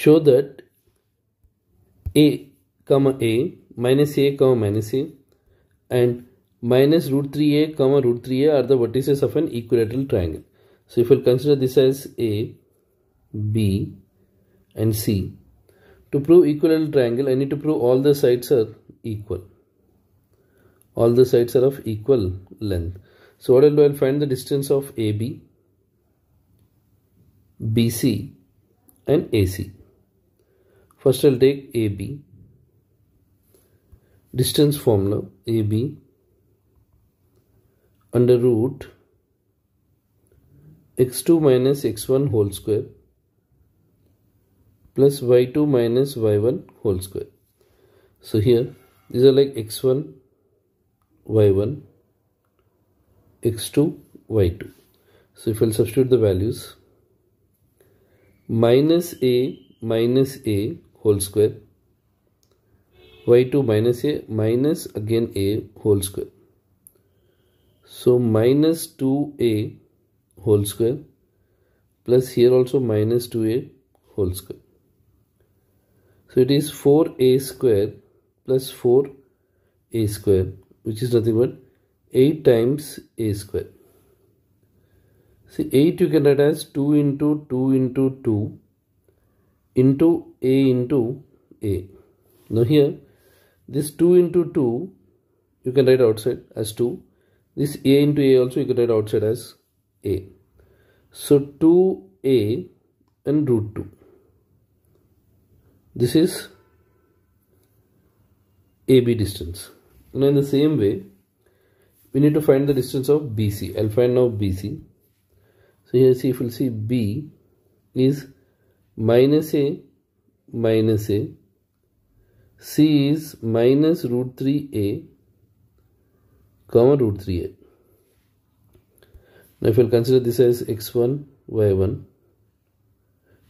show that a comma a minus a comma minus a and minus root 3a comma root 3a are the vertices of an equilateral triangle. So if we'll consider this as a, b and c. To prove equilateral triangle I need to prove all the sides are equal. All the sides are of equal length. So what I'll do I'll find the distance of AB, BC and AC. First I'll take AB distance formula AB under root x2 minus x1 whole square plus y2 minus y1 whole square. So here these are like x1, y1, x2, y2. So if I'll substitute the values minus a minus a whole square y2 minus a minus again a whole square. So minus 2a whole square plus here also minus 2a whole square. So it is 4a square plus 4a square which is nothing but 8 times a square. See 8 you can write as 2 into 2 into 2 into a into a. Now here this 2 into 2 you can write outside as 2. This a into a also you can write outside as a. So 2a and root 2. This is AB distance. Now in the same way we need to find the distance of BC. I'll find now BC. So here see if we'll see B is minus A minus A C is minus root 3a comma root 3a. Now if we'll consider this as x1, y1,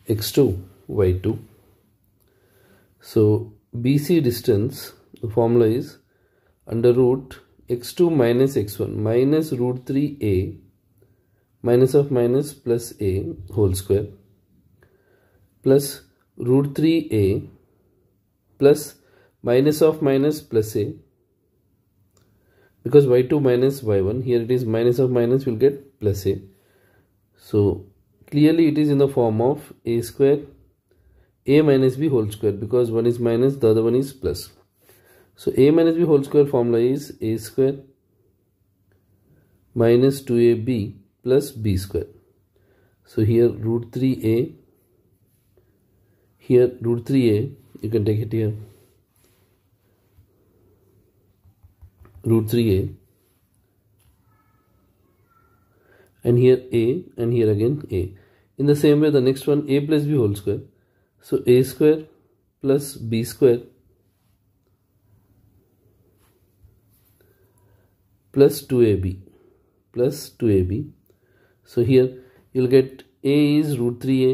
x2, y2. So BC distance, the formula is under root x2 minus x1 minus root 3a minus of minus plus a whole square plus root 3a plus minus of minus plus a. Because y2 minus y1 here it is minus of minus will get plus a. So clearly it is in the form of a square a minus b whole square because one is minus the other one is plus. So a minus b whole square formula is a square minus 2ab plus b square. So here root 3a here root 3a you can take it here. Root 3a and here a and here again a. In the same way the next one a plus b whole square. So a square plus b square plus 2ab plus 2ab so here you'll get a is root 3a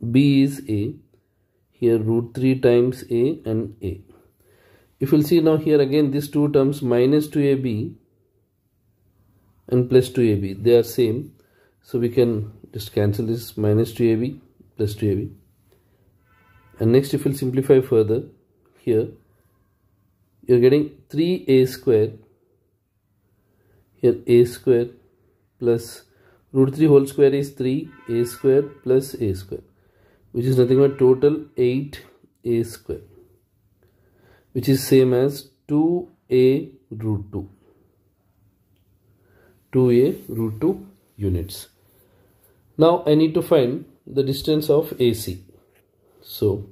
b is a here root 3 times a and a. If you'll see now here again these two terms minus 2ab and plus 2ab they are same. So we can just cancel this minus 2ab plus 2ab and next if we'll simplify further here you're getting 3a square here a square plus root 3 whole square is 3 a square plus a square which is nothing but total 8 a square which is same as 2a root 2. 2a root 2 units. Now I need to find the distance of AC. So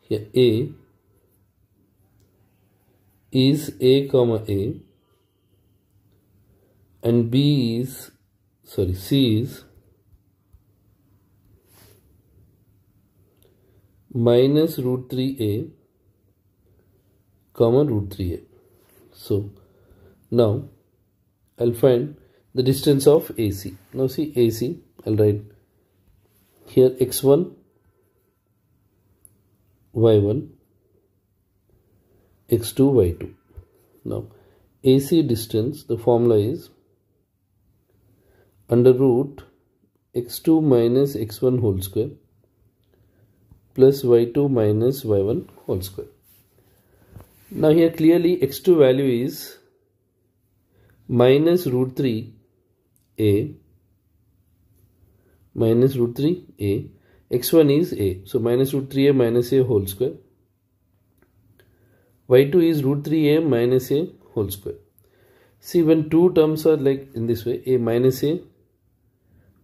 here A is A comma A and B is sorry C is minus root 3A comma root 3a. So now I'll find the distance of AC. Now see AC, I'll write here x1, y1, x2, y2. Now AC distance, the formula is under root x2 minus x1 whole square plus y2 minus y1 whole square. Now here clearly x2 value is minus root 3 a minus root 3 a x1 is a. So minus root 3a minus a whole square. y2 is root 3a minus a whole square. See when two terms are like in this way a minus a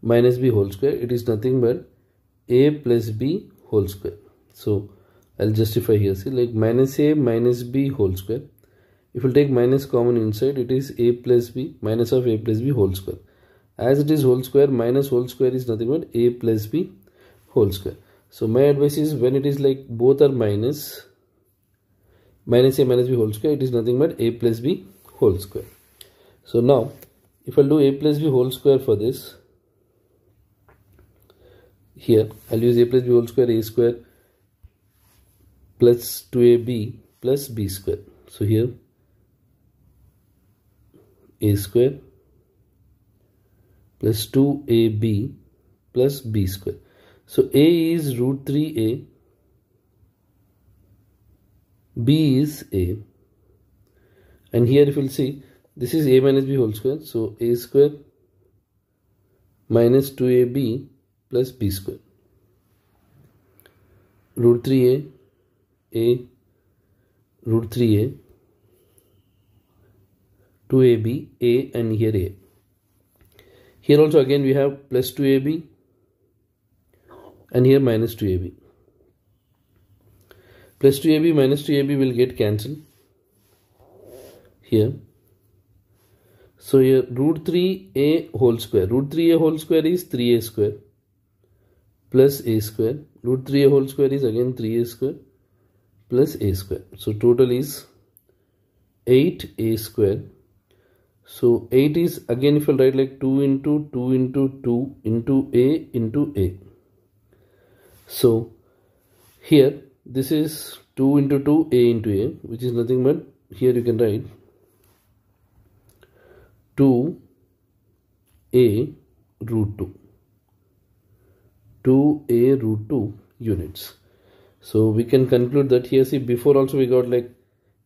minus b whole square it is nothing but a plus b whole square. So I'll justify here. See like minus a minus b whole square. If you take minus common inside it is a plus b minus of a plus b whole square. As it is whole square minus whole square is nothing but a plus b whole square. So my advice is when it is like both are minus minus a minus b whole square it is nothing but a plus b whole square. So now if I do a plus b whole square for this here I'll use a plus b whole square a square plus 2ab plus b square. So here a square plus 2ab plus b square. So a is root 3a b is a. And here if you'll see this is a minus b whole square. So a square minus 2ab plus b square. Root 3a, a, root 3a, 2ab, a and here a. Here also again we have plus 2ab and here minus 2ab. Plus 2ab minus 2ab will get cancelled here. So here root 3a whole square. Root 3a whole square is 3a square plus a square. Root 3 a whole square is again 3a square plus a square. So total is 8a square. So 8 is again if I write like 2 into 2 into 2 into a into a. So here this is 2 into 2 a into a which is nothing but here you can write 2 a root 2 2a root 2 units. So we can conclude that here see before also we got like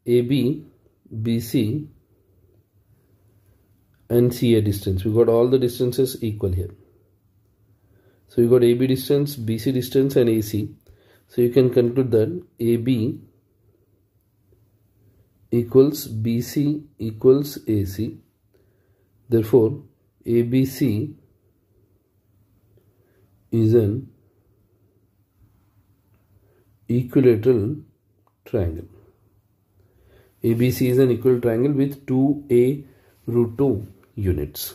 AB, BC and CA distance. We got all the distances equal here. So we got AB distance, BC distance and AC. So you can conclude that AB equals BC equals AC. Therefore, ABC is an equilateral triangle. ABC is an equilateral triangle with 2a root 2 units.